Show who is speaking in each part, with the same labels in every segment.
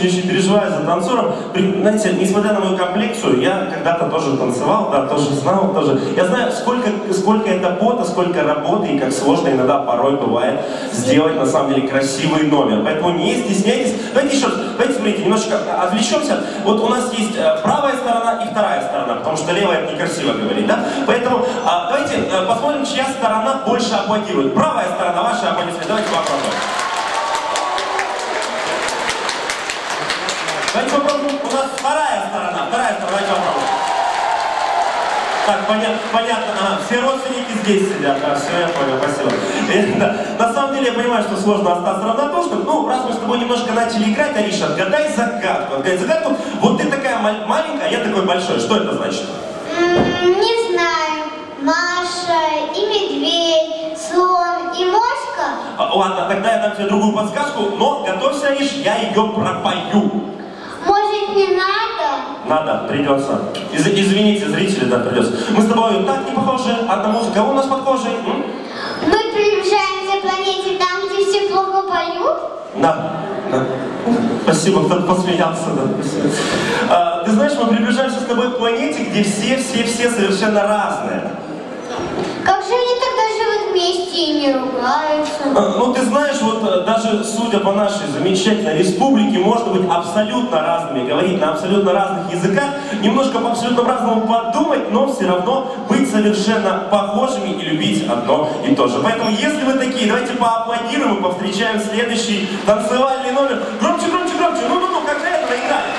Speaker 1: очень-очень переживаю за танцором. Знаете, несмотря на мою комплекцию, я когда-то тоже танцевал, да, тоже знал, тоже. Я знаю, сколько, сколько это пота, сколько работы, и как сложно иногда порой бывает сделать, на самом деле, красивый номер. Поэтому не стесняйтесь. Давайте еще давайте, смотрите, немножечко отвлечемся. Вот у нас есть э, правая сторона и вторая сторона, потому что левая это некрасиво говорить, да? Поэтому а, давайте э, посмотрим, чья сторона больше аплодирует. Правая сторона, ваши аплодисменты. Давайте попробуем. Давайте попробуем. У нас вторая сторона. Вторая сторона. Попробуем. Так, понятно, понятно. Ага, все родственники здесь сидят. Да, все, я понял, спасибо. Э, да. На самом деле я понимаю, что сложно остаться равнодушным. Ну, раз мы с тобой немножко начали играть, Ариша, отгадай загадку. Отгадай загадку. Вот ты такая мал- маленькая, а я такой большой. Что это значит?
Speaker 2: Не знаю. Маша и медведь, слон и мошка.
Speaker 1: А, ладно, тогда я дам тебе другую подсказку, но готовься, Ариш, я ее пропою.
Speaker 2: Не надо?
Speaker 1: Надо, придется. Из- извините, зрители, да, придется. Мы с тобой так не похожи, одна музыка. Кого у нас похожи? М?
Speaker 2: Мы приближаемся к планете там, где все плохо поют?
Speaker 1: Да, да. Спасибо, кто-то посмеялся, да. А, ты знаешь, мы приближаемся с тобой к планете, где все-все-все совершенно разные.
Speaker 2: Как же они тогда живут вместе и не ругаются?
Speaker 1: А, Ну, ты знаешь, вот э, даже судя по нашей замечательной республике, можно быть абсолютно разными, говорить на абсолютно разных языках, немножко по абсолютно разному подумать, но все равно быть совершенно похожими и любить одно и то же. Поэтому, если вы такие, давайте поаплодируем и повстречаем следующий танцевальный номер. Громче, громче, громче. Ну-ну-ну, как этого играли.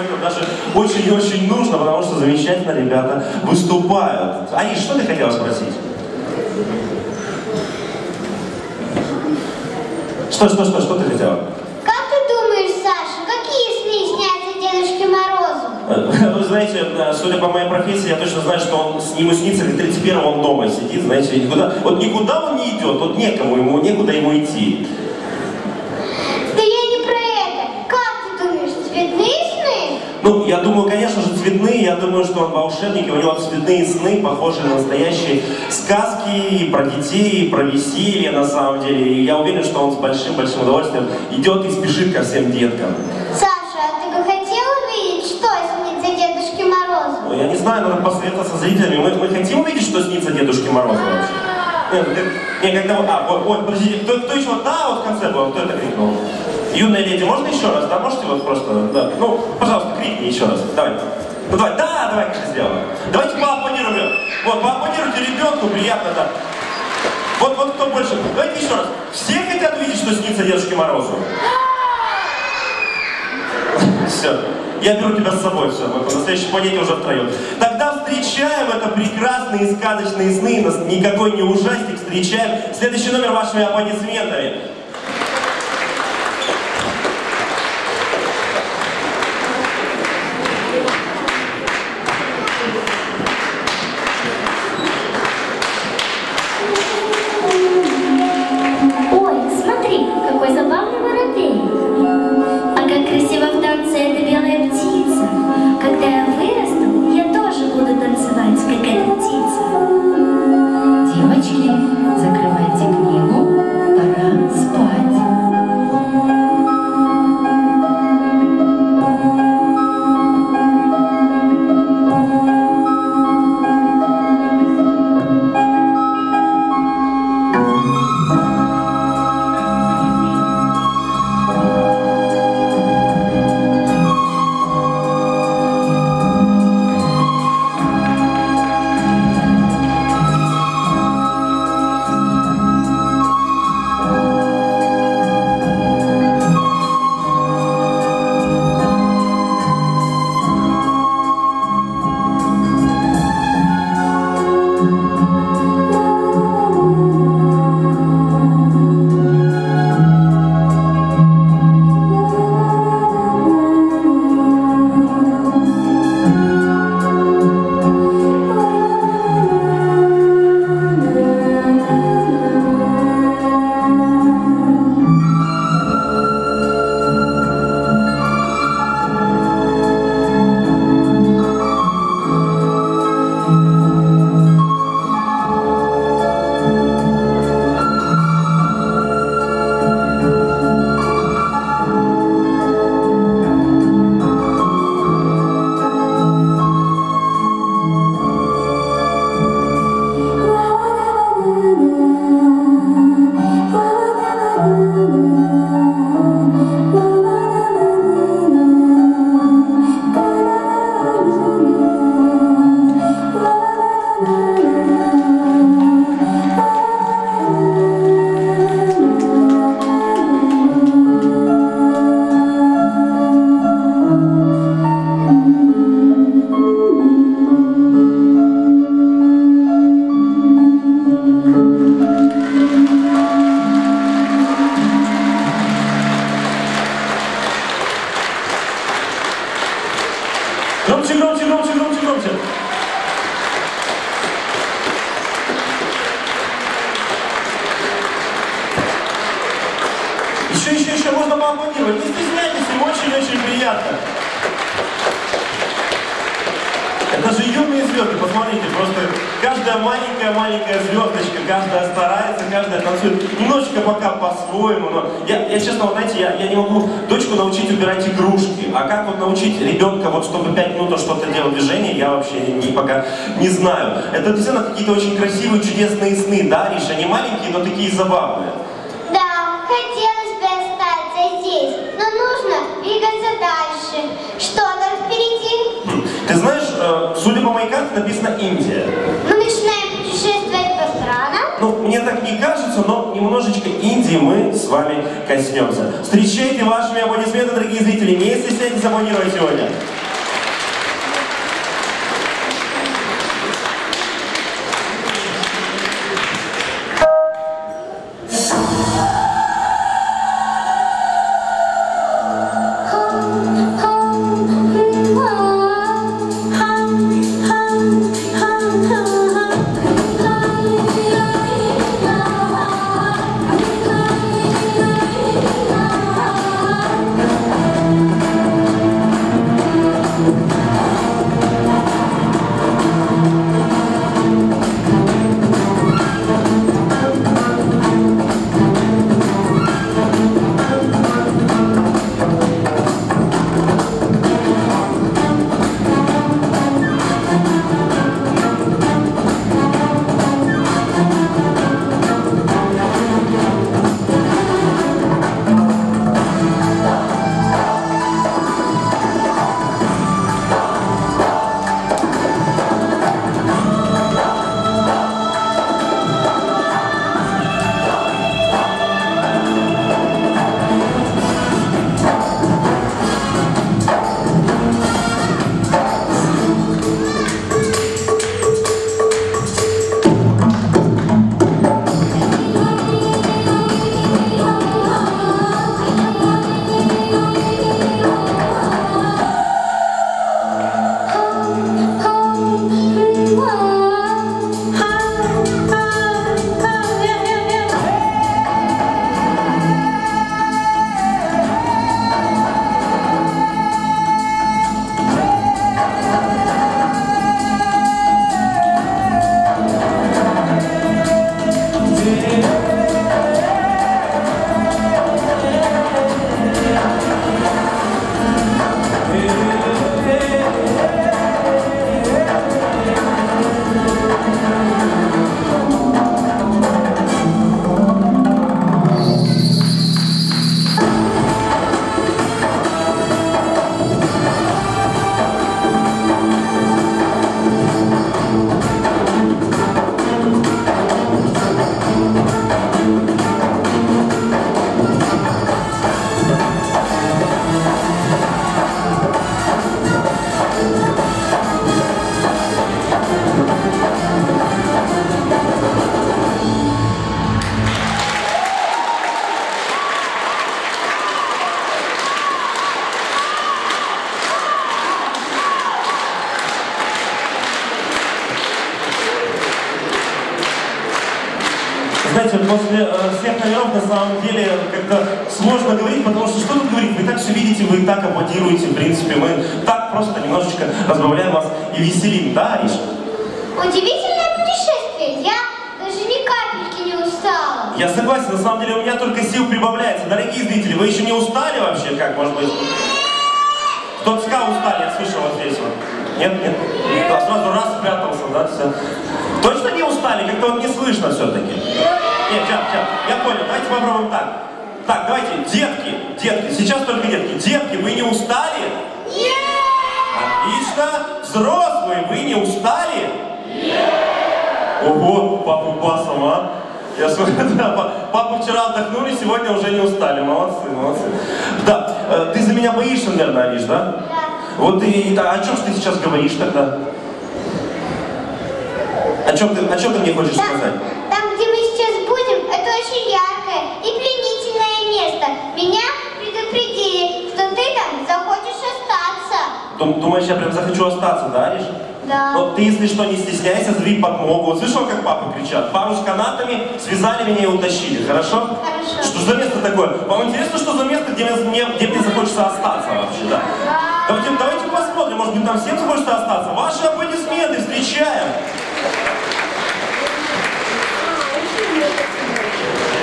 Speaker 1: Это даже очень и очень нужно, потому что замечательно ребята выступают. Аиш, что ты хотела спросить? Что, что, что, что ты хотела?
Speaker 2: Как ты думаешь, Саша, какие сны снятся Дедушке Морозу?
Speaker 1: Вы знаете, э, судя по моей профессии, я точно знаю, что он с ему снится, как 31 он дома сидит, знаете, никуда, вот никуда он не идет, вот некому ему, некуда ему идти.
Speaker 2: Да я не про это. Как ты думаешь, цветные сны?
Speaker 1: Ну, я думаю, конечно же, цветные, я думаю, что он волшебник, и у него цветные сны, похожие на настоящие сказки и про детей, и про веселье, на самом деле. И я уверен, что он с большим-большим удовольствием идет и спешит ко всем деткам.
Speaker 2: Саша, а ты бы хотел увидеть, что снится Дедушке Морозу?
Speaker 1: Ну, я не знаю, надо посоветоваться с зрителями. Мы, мы хотим увидеть, что снится Дедушке Морозу вообще? Нет, как- не, когда... А, ой, подождите, кто, кто еще? Да, вот в конце был, кто это крикнул? Юная леди, можно еще раз? Да, можете вот просто, да. Ну, пожалуйста, крикни еще раз. Давай. Ну, давай, да, давай, как сделаем. Давайте поаплодируем. Вот, поаплодируйте ребенку, приятно, да. Вот, вот кто больше. Давайте еще раз. Все хотят увидеть, что снится Дедушке Морозу? Все. Я беру тебя с собой, все. Мы по настоящей планете уже втроем. Тогда встречаем это прекрасные сказочные сны. Никакой не ужастик. Встречаем. Следующий номер вашими аплодисментами. Танцует. Немножечко пока по-своему, но я, я честно, вот знаете, я, я не могу дочку научить убирать игрушки, а как вот научить ребенка, вот чтобы пять минут что-то делать движение, я вообще не, не- пока не знаю. Это действительно какие-то очень красивые, чудесные сны, да, Риша? Они маленькие, но такие забавные.
Speaker 2: Да, хотелось бы остаться здесь, но нужно двигаться дальше. Что там впереди?
Speaker 1: Хм. Ты знаешь, э, судя по моей карте, написано Индия.
Speaker 2: Мы начинаем путешествовать по странам.
Speaker 1: Ну, мне так не кажется, но немножечко Индии мы с вами коснемся. Встречайте вашими аплодисментами, дорогие зрители. Не стесняйтесь аплодировать сегодня. И Ариш?
Speaker 2: Удивительное путешествие. Я даже ни капельки не устала.
Speaker 1: Я согласен, на самом деле у меня только сил прибавляется. Дорогие зрители, вы еще не устали вообще, как, может быть? Кто-то сказал устали, я слышал вот здесь вот. Нет, нет? А сразу раз спрятался, да, все. Точно не устали? Как-то вот не слышно все-таки. Нет, сейчас, сейчас, я понял, давайте попробуем так. Так, давайте, детки, детки, сейчас только детки. Детки, вы не устали?
Speaker 2: Нет!
Speaker 1: Отлично. Взрослые, вы не устали? Нет. Ого, папу басом, а? Я смотрю, да, па- папа вчера отдохнули, сегодня уже не устали. Молодцы, молодцы. Да, э, ты за меня боишься, наверное, Ариш, да?
Speaker 2: Да.
Speaker 1: Вот и да, о чем ты сейчас говоришь тогда? О чем ты, о чем ты мне хочешь
Speaker 2: Там,
Speaker 1: сказать?
Speaker 2: там, где мы сейчас будем, это очень яркое и пленительное место. Меня предупредили, что ты там.
Speaker 1: Дум- Думаешь, я прям захочу остаться, да, Ариша?
Speaker 2: Да.
Speaker 1: Вот ты, если что, не стесняйся, зови подмогу. Вот слышал, как папы кричат? Пару с канатами связали меня и утащили, хорошо?
Speaker 2: Хорошо.
Speaker 1: Что за место такое? Вам интересно, что за место, где мне, где мне захочется остаться вообще, да? Да. Давайте, давайте посмотрим, может быть, там всем захочется остаться. Ваши аплодисменты, встречаем!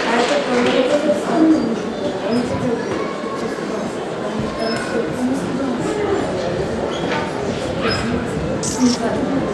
Speaker 1: А, Thank you. してくい。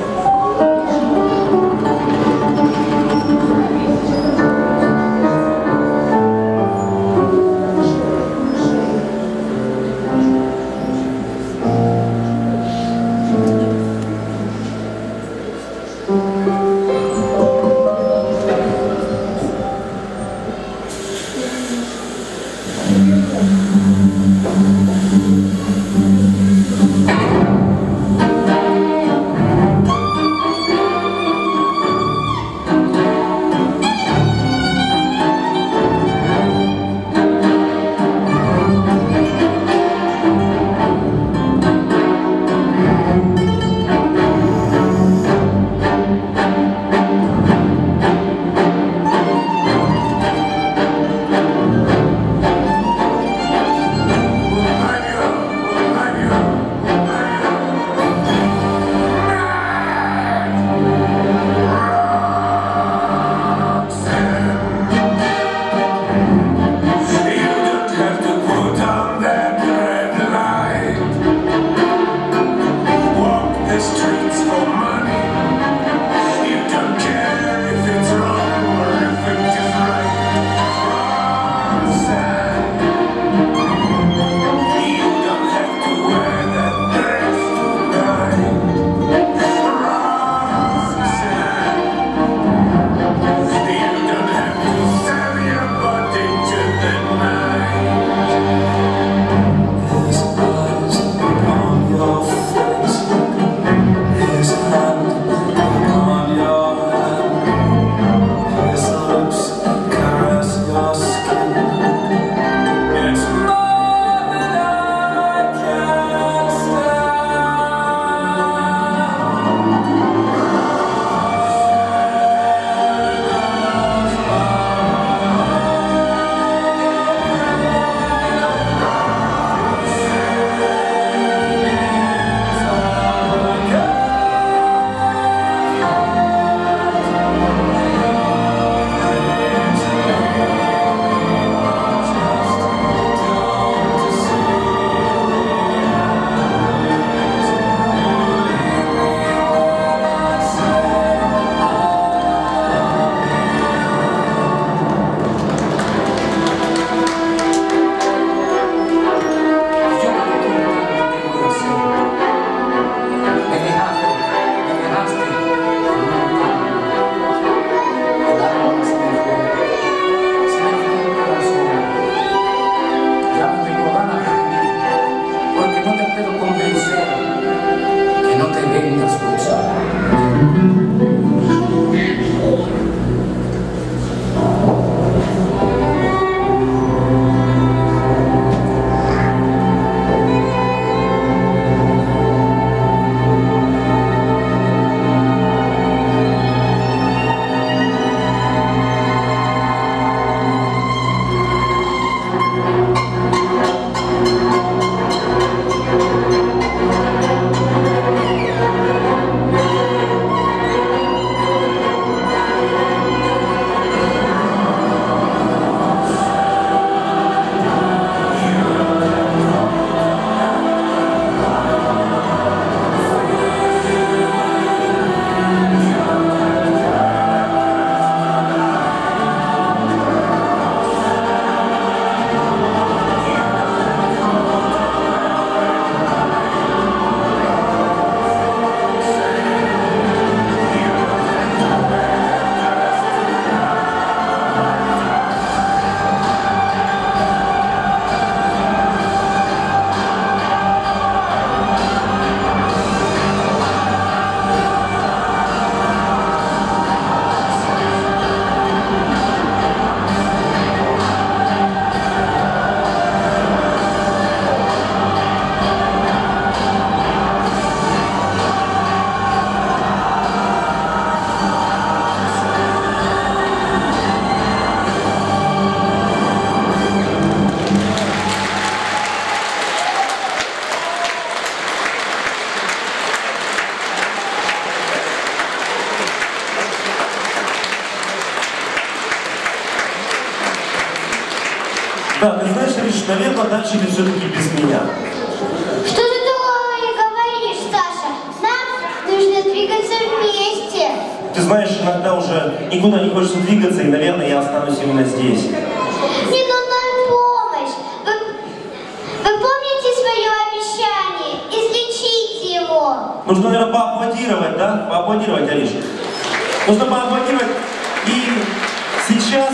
Speaker 1: Ты все-таки без меня.
Speaker 2: Что ты такое говоришь, Саша? Нам нужно двигаться вместе.
Speaker 1: Ты знаешь, иногда уже никуда не хочется двигаться, и, наверное, я останусь именно здесь.
Speaker 2: Мне нужна помощь. Вы, вы помните свое обещание? Излечите его.
Speaker 1: Нужно, наверное, поаплодировать, да? Поаплодировать, Алиш. Нужно поаплодировать. И сейчас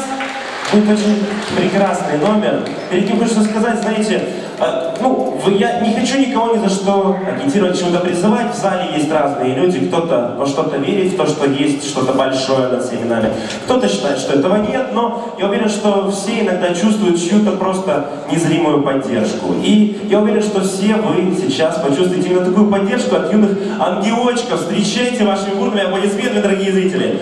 Speaker 1: будет очень прекрасный номер. Перед тем хочется сказать, знаете, а, ну, я не хочу никого ни за что агитировать, чему-то призывать. В зале есть разные люди. Кто-то во что-то верит, в то, что есть что-то большое над всеми нами. Кто-то считает, что этого нет, но я уверен, что все иногда чувствуют чью-то просто незримую поддержку. И я уверен, что все вы сейчас почувствуете именно такую поддержку от юных ангелочков. Встречайте вашими бурными аплодисментами, дорогие зрители.